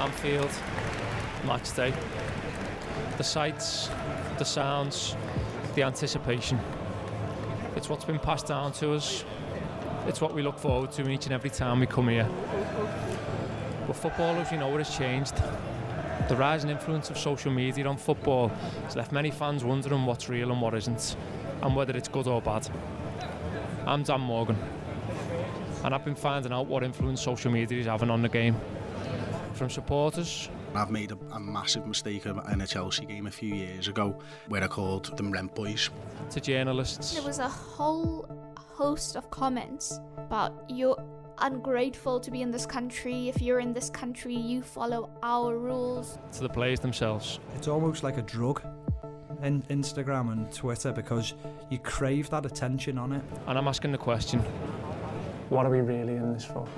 Anfield, match day. The sights, the sounds, the anticipation. It's what's been passed down to us. It's what we look forward to each and every time we come here. But football, as you know, it has changed. The rising influence of social media on football has left many fans wondering what's real and what isn't, and whether it's good or bad. I'm Dan Morgan, and I've been finding out what influence social media is having on the game. From supporters, I've made a, a massive mistake in a Chelsea game a few years ago where I called them rent boys. to journalists, There was a whole host of comments about you're ungrateful to be in this country. If you're in this country, you follow our rules. to the players themselves. It's almost like a drug in Instagram and Twitter because you crave that attention on it. And I'm asking the question what are we really in this for?